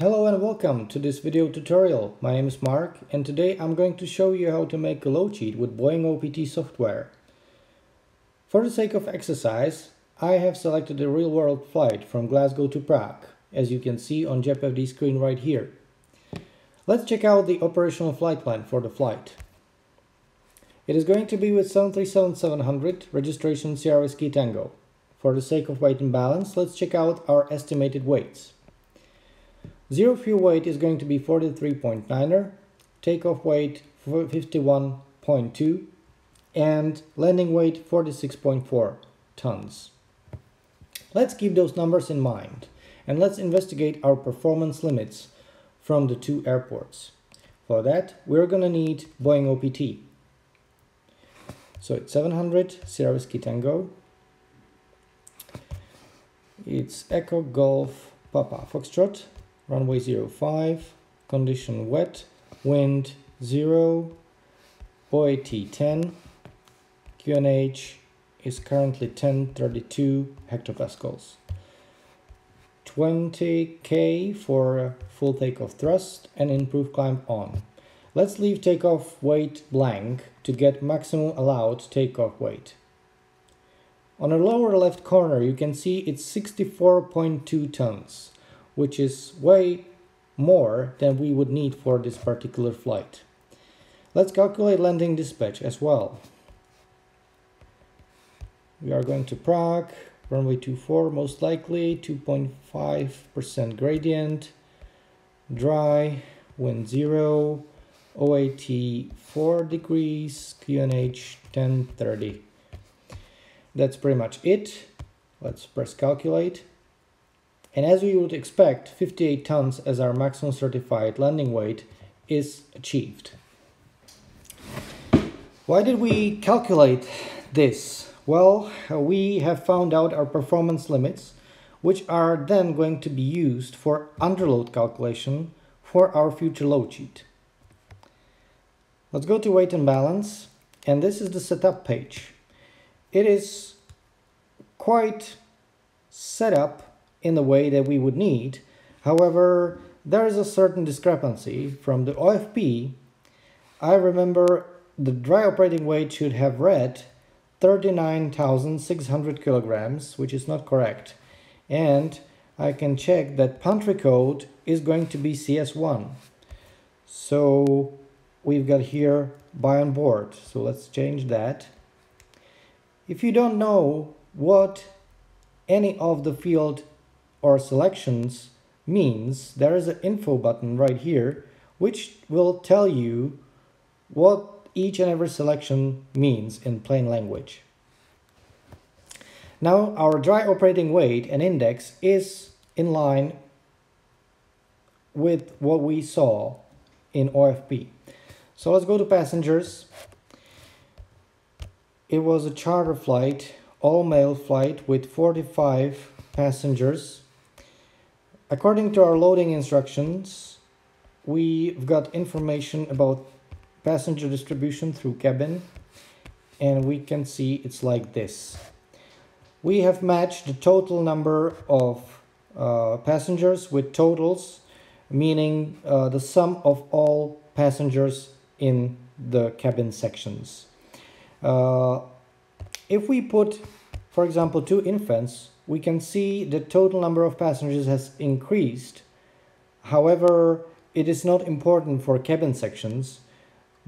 Hello and welcome to this video tutorial. My name is Mark and today I'm going to show you how to make a load sheet with Boeing OPT software. For the sake of exercise, I have selected a real-world flight from Glasgow to Prague, as you can see on JepFD screen right here. Let's check out the operational flight plan for the flight. It is going to be with 737-700, registration Sierra Whiskey Tango. For the sake of weight and balance, let's check out our estimated weights. Zero fuel weight is going to be 43.9er, takeoff weight 51.2, and landing weight 46.4 tons. Let's keep those numbers in mind and let's investigate our performance limits from the two airports. For that, we're gonna need Boeing OPT. So it's 700 Sierra Whiskey Tango, it's Echo Golf Papa Foxtrot, runway 05, condition wet, wind 0, OAT 10, QNH is currently 1032 hectopascals. 20k for full takeoff thrust and improved climb on. Let's leave takeoff weight blank to get maximum allowed takeoff weight. On the lower left corner you can see it's 64.2 tons, which is way more than we would need for this particular flight. Let's calculate landing dispatch as well. We are going to Prague, runway 24 most likely, 2.5% gradient, dry, wind 0, OAT 4 degrees, QNH 1030 that's pretty much it. Let's press calculate. And as we would expect, 58 tons as our maximum certified landing weight is achieved. Why did we calculate this? Well, uh, we have found out our performance limits, which are then going to be used for underload calculation for our future load sheet. Let's go to weight and balance, and this is the setup page. It is quite set up in the way that we would need. However, there is a certain discrepancy from the OFP. I remember the dry operating weight should have read 39,600 kilograms, which is not correct. And I can check that pantry code is going to be CS1. So we've got here buy on board. So let's change that. If you don't know what any of the field or selections means, there is an info button right here which will tell you what each and every selection means in plain language. Now our dry operating weight and index is in line with what we saw in OFP. So let's go to passengers it was a charter flight, all-male flight with 45 passengers. According to our loading instructions, we've got information about passenger distribution through cabin and we can see it's like this. We have matched the total number of uh, passengers with totals, meaning uh, the sum of all passengers in the cabin sections. Uh, if we put, for example, two infants, we can see the total number of passengers has increased. However, it is not important for cabin sections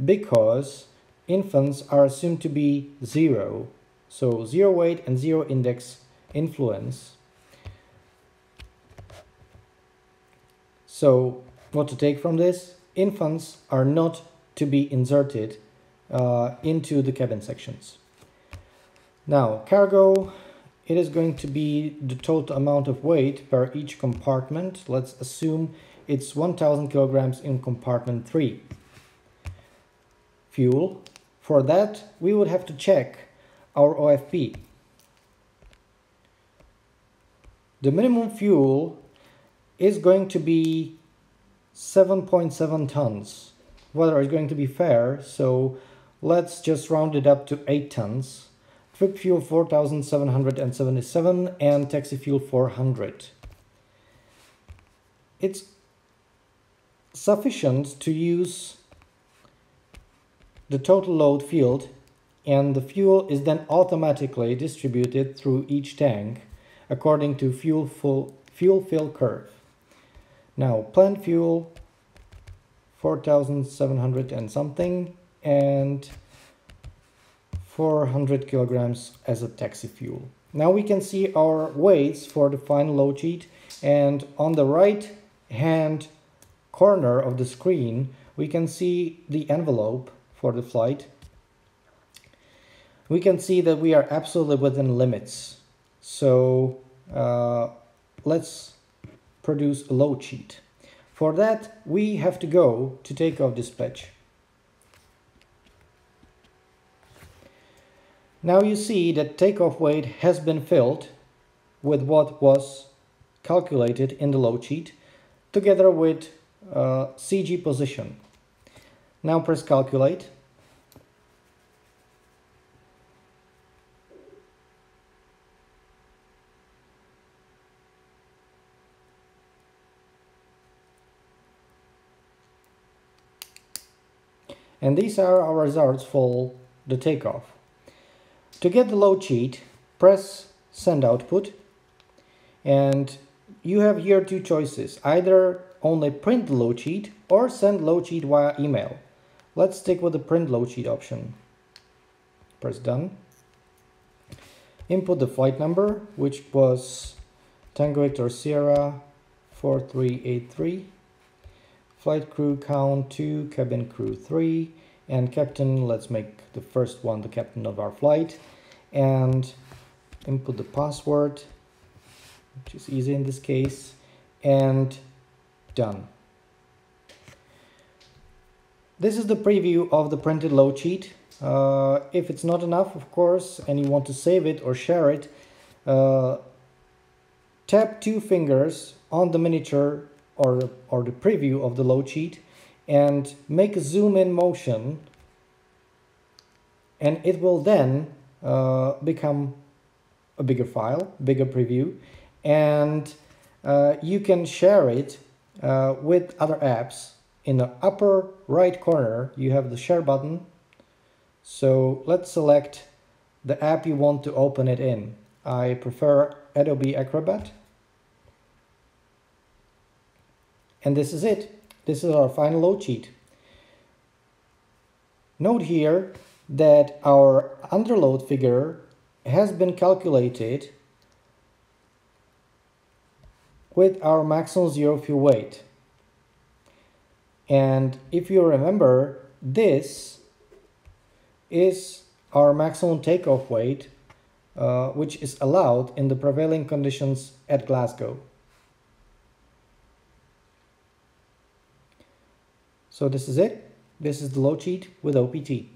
because infants are assumed to be zero. So zero weight and zero index influence. So what to take from this? Infants are not to be inserted uh, into the cabin sections. Now, cargo, it is going to be the total amount of weight per each compartment. Let's assume it's 1000 kilograms in compartment 3. Fuel, for that we would have to check our OFP. The minimum fuel is going to be 7.7 tons. Weather is going to be fair, so Let's just round it up to 8 tons. Trip fuel 4777 and taxi fuel 400. It's sufficient to use the total load field and the fuel is then automatically distributed through each tank according to fuel, full, fuel fill curve. Now plant fuel 4700 and something and 400 kilograms as a taxi fuel. Now we can see our weights for the final load sheet and on the right hand corner of the screen we can see the envelope for the flight. We can see that we are absolutely within limits. So uh, let's produce a load sheet. For that we have to go to takeoff dispatch. Now you see that takeoff weight has been filled with what was calculated in the load sheet together with uh, CG position. Now press calculate. And these are our results for the takeoff. To get the load sheet, press send output and you have here two choices. Either only print the load sheet or send load sheet via email. Let's stick with the print load sheet option. Press done. Input the flight number, which was Tango Victor Sierra 4383. Flight crew count 2, cabin crew 3, and captain, let's make the first one the captain of our flight. And input the password which is easy in this case and done. This is the preview of the printed load sheet. Uh, if it's not enough of course and you want to save it or share it uh, tap two fingers on the miniature or, or the preview of the load sheet and make a zoom in motion and it will then uh, become a bigger file, bigger preview and uh, you can share it uh, with other apps. In the upper right corner you have the share button so let's select the app you want to open it in. I prefer Adobe Acrobat and this is it. This is our final load sheet. Note here that our underload figure has been calculated with our maximum zero fuel weight. And if you remember, this is our maximum takeoff weight, uh, which is allowed in the prevailing conditions at Glasgow. So this is it. This is the load sheet with OPT.